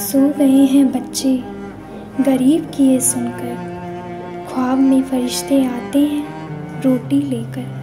सो गए हैं बच्चे। गरीब किए सुनकर। ख्वाब में फरिश्ते आते हैं रोटी लेकर।